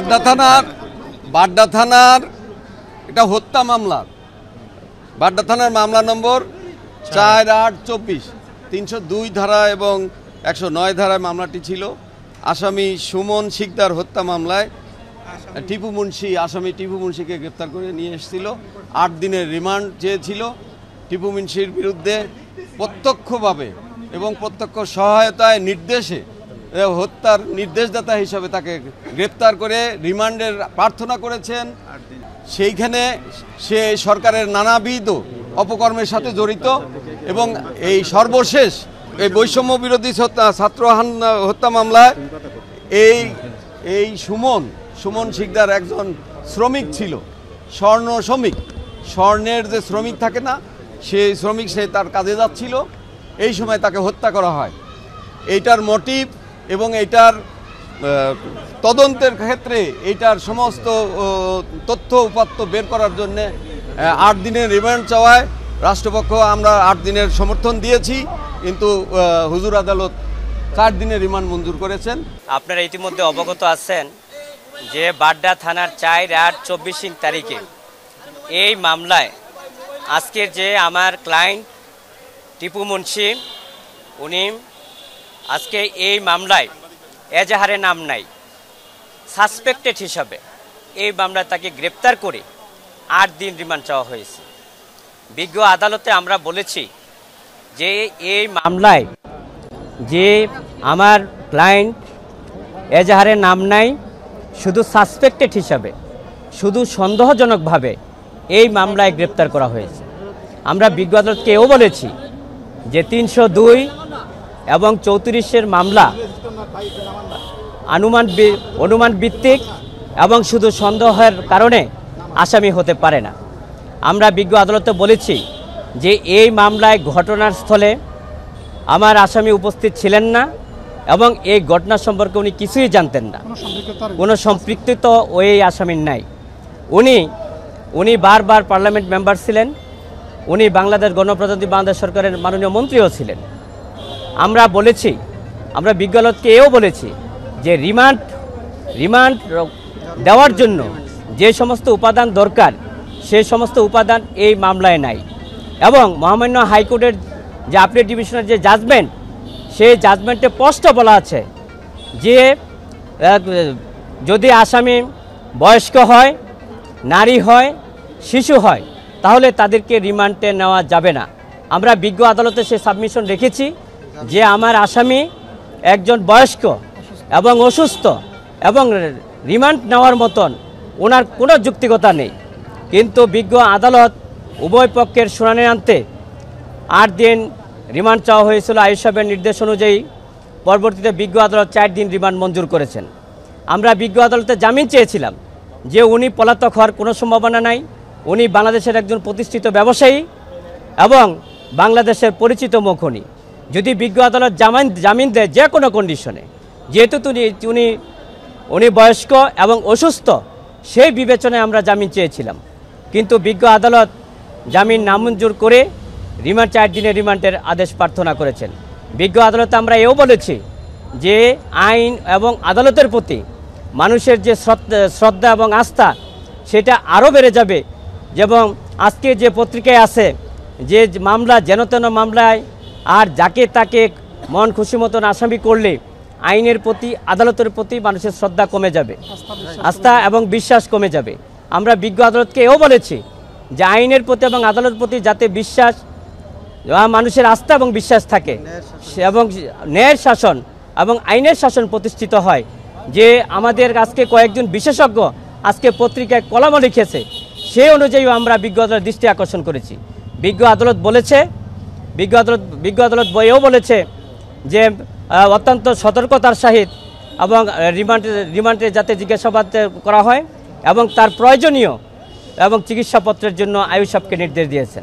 বাড্ডা থানার বাড্ডা থানার, এটা হত্যা মামলা। বাড্ডা থানার মামলা নম্বর চার আট চব্বিশ। তিনশো দুই ধারা এবং একশো নয় ধারায় মামলাটি ছিল। আসামি সুমন শিকদার হত্যা মামলায় টিপু মুন্সি, আসামি টিপু মুন্সিকে গ্রেপ্তার করে নিয়ে এসেছিল। আট দিনের রিমান্ড চেয়েছিল টিপু মুন্সির বিরুদ্ধে প্রত্যক্ষভাবে এবং প্রত্যক্ষ সহায়তায় নির্দেশে হত্যার নির্দেশদাতা হিসাবে তাকে গ্রেপ্তার করে রিমান্ডের প্রার্থনা করেছেন। সেইখানে সে সরকারের নানাবিধ অপকর্মের সাথে জড়িত এবং এই সর্বশেষ এই বৈষম্য বিরোধী ছাত্র হত্যা মামলায় এই এই সুমন সুমন শিকদার একজন শ্রমিক ছিল স্বর্ণ শ্রমিক। স্বর্ণের যে শ্রমিক থাকে না সেই শ্রমিক সে তার কাজে যাচ্ছিল। এই সময় তাকে হত্যা করা হয়। এইটার মোটিভ এবং এটার তদন্তের ক্ষেত্রে এটার সমস্ত তথ্য উপাত্ত বের করার জন্যে আট দিনের রিমান্ড চাওয়ায় রাষ্ট্রপক্ষ আমরা আট দিনের সমর্থন দিয়েছি, কিন্তু হুজুর আদালত চার দিনের রিমান্ড মঞ্জুর করেছেন। আপনারা ইতিমধ্যে অবগত আছেন যে বাড্ডা থানার চার আট চব্বিশ তারিখে এই মামলায় আজকের যে আমার ক্লায়েন্ট টিপু মুন্সি, উনি আজকে এই মামলায় এজাহারে নাম নাই সাসপেক্টেড হিসাবে এই মামলায় তাকে গ্রেপ্তার করে আট দিন রিমান্ড চাওয়া হয়েছে। বিজ্ঞ আদালতে আমরা বলেছি যে এই মামলায় যে আমার ক্লায়েন্ট এজাহারের নাম নাই, শুধু সাসপেক্টেড হিসাবে, শুধু সন্দেহজনকভাবে এই মামলায় গ্রেপ্তার করা হয়েছে। আমরা বিজ্ঞ আদালতকে এও বলেছি যে তিনশো দুই এবং চৌত্রিশের মামলা। অনুমান বি- অনুমান ভিত্তিক এবং শুধু সন্দেহের কারণে আসামি হতে পারে না। আমরা বিজ্ঞ আদালতে বলেছি যে এই মামলায় ঘটনার স্থলে আমার আসামি উপস্থিত ছিলেন না এবং এই ঘটনা সম্পর্কে উনি কিছুই জানতেন না। কোনো সম্পৃক্ত ওই আসামির নাই। উনি উনি বারবার পার্লামেন্ট মেম্বার ছিলেন। উনি বাংলাদেশ গণপ্রজাতন্ত্রী বাংলাদেশ সরকারের মাননীয় মন্ত্রীও ছিলেন। আমরা বলেছি, আমরা বিজ্ঞালতকে এও বলেছি যে রিমান্ড রিমান্ড দেওয়ার জন্য যে সমস্ত উপাদান দরকার, সে সমস্ত উপাদান এই মামলায় নাই। এবং মহামান্য হাইকোর্টের যে আপডেট ডিভিশনের যে জাজমেন্ট সেই জাজমেন্টে স্পষ্ট বলা আছে যে যদি আসামি বয়স্ক হয়, নারী হয়, শিশু হয়, তাহলে তাদেরকে রিমান্ডে নেওয়া যাবে না। আমরা বিজ্ঞ আদালতে সে সাবমিশন রেখেছি। যে আমার আসামি একজন বয়স্ক এবং অসুস্থ এবং রিমান্ড নেওয়ার মতন ওনার কোনো যুক্তিকতা নেই। কিন্তু বিজ্ঞ আদালত উভয় পক্ষের শুনানি আনতে আট দিন রিমান্ড চাওয়া হয়েছিল আয়ুষ নির্দেশ অনুযায়ী। পরবর্তীতে বিজ্ঞ আদালত চার দিন রিমান্ড মঞ্জুর করেছেন। আমরা বিজ্ঞ আদালতে জামিন চেয়েছিলাম যে উনি পলাতক হওয়ার কোনো সম্ভাবনা নাই। উনি বাংলাদেশের একজন প্রতিষ্ঠিত ব্যবসায়ী এবং বাংলাদেশের পরিচিত মুখ উনি। যদি বিজ্ঞ আদালত জামিন জামিন দেয় যে কোনো কন্ডিশনে যেহেতু তিনি উনি উনি বয়স্ক এবং অসুস্থ, সেই বিবেচনায় আমরা জামিন চেয়েছিলাম। কিন্তু বিজ্ঞ আদালত জামিন নামঞ্জুর করে রিমান্ড, চার দিনের রিমান্ডের আদেশ প্রার্থনা করেছেন। বিজ্ঞ আদালতে আমরা এও বলেছি যে আইন এবং আদালতের প্রতি মানুষের যে শ্রদ্ধা- এবং আস্থা, সেটা আরও বেড়ে যাবে। এবং আজকে যে পত্রিকায় আছে যে মামলা, যেন তেন মামলায় আর যাকে তাকে মন খুশি মতন আসামি করলে আইনের প্রতি, আদালতের প্রতি মানুষের শ্রদ্ধা কমে যাবে, আস্থা এবং বিশ্বাস কমে যাবে। আমরা বিজ্ঞ আদালতকে এও বলেছি যে আইনের প্রতি এবং আদালতের প্রতি যাতে বিশ্বাস মানুষের আস্থা এবং বিশ্বাস থাকে, এবং ন্যায়ের শাসন এবং আইনের শাসন প্রতিষ্ঠিত হয়। যে আমাদের আজকে কয়েকজন বিশেষজ্ঞ আজকে পত্রিকায় কলামও লিখেছে সেই অনুযায়ী আমরা বিজ্ঞ আদালত দৃষ্টি আকর্ষণ করেছি। বিজ্ঞ আদালত বলেছে বিজ্ঞ আদালত বিজ্ঞ আদালত বইয়েও বলেছে যে অত্যন্ত সতর্কতার সহিত এবং রিমান্ডে রিমান্ডে যাতে জিজ্ঞাসাবাদ করা হয় এবং তার প্রয়োজনীয় এবং চিকিৎসাপত্রের জন্য আয়ুষ নির্দেশ দিয়েছেন।